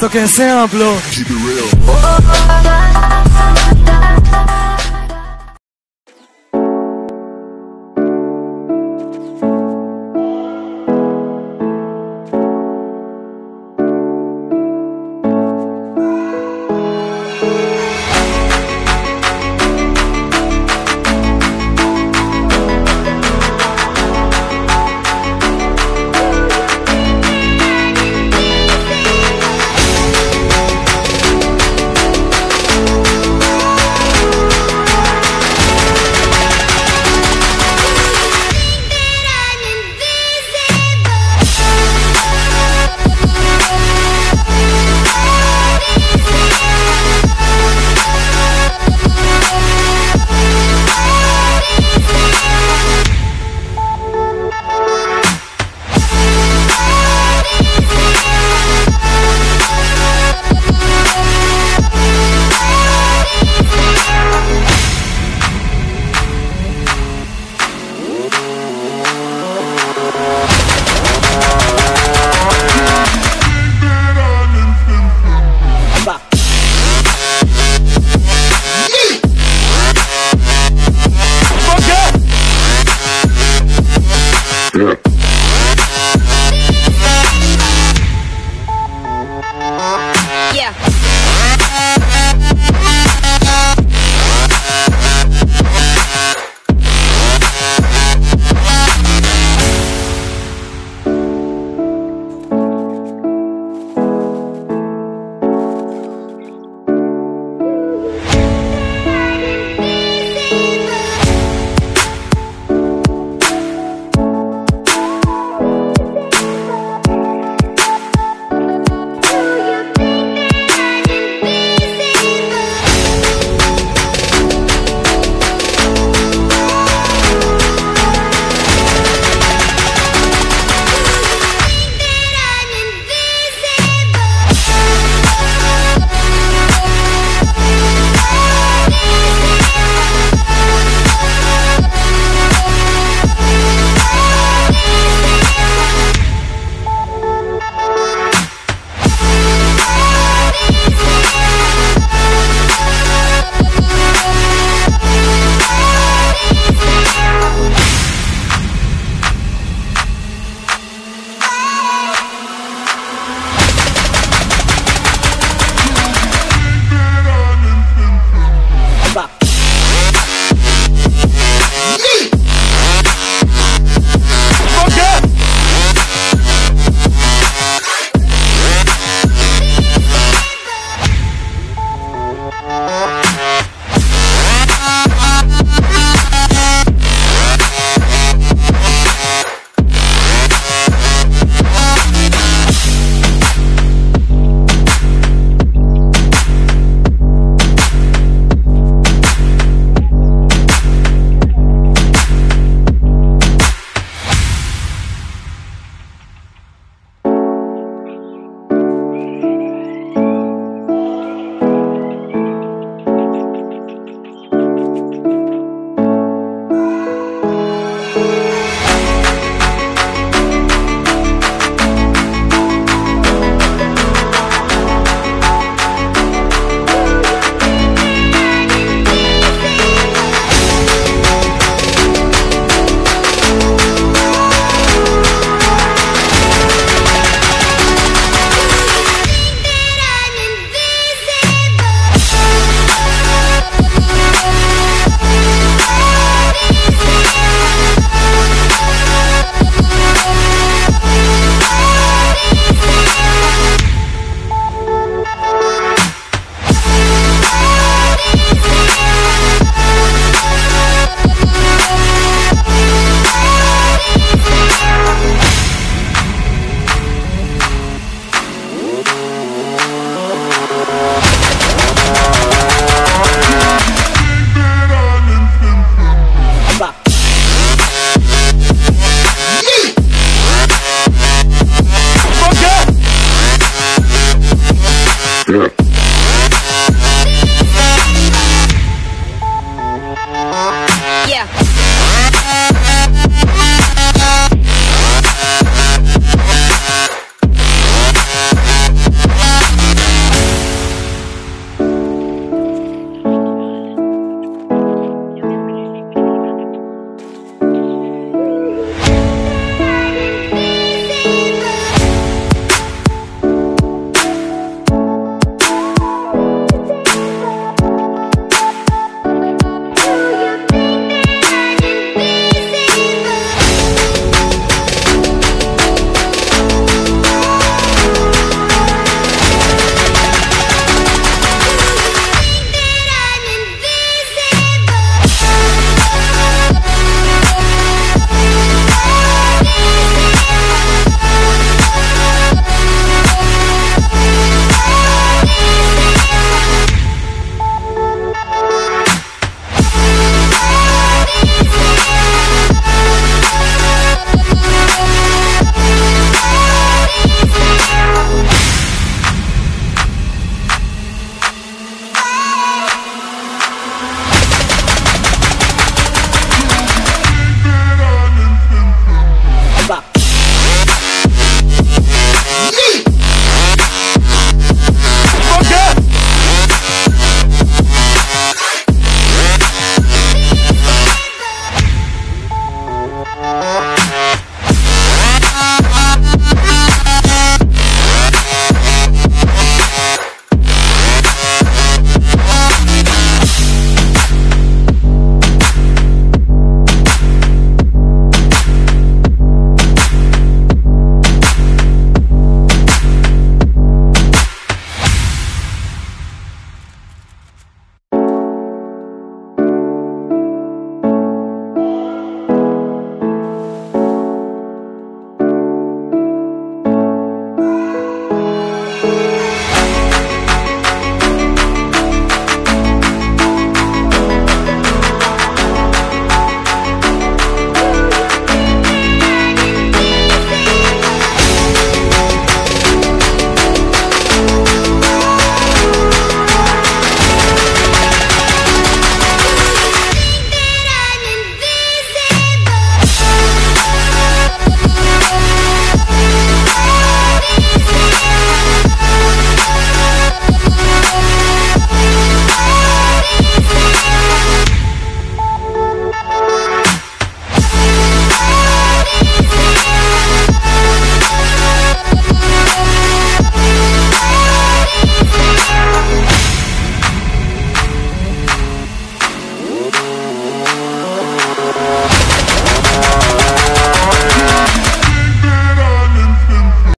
So कैसे हैं आप Keep it real.